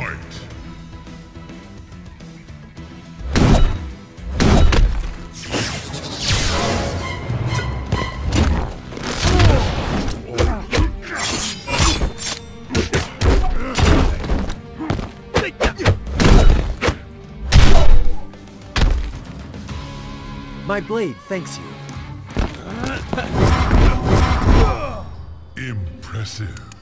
Fight! My blade thanks you. Impressive.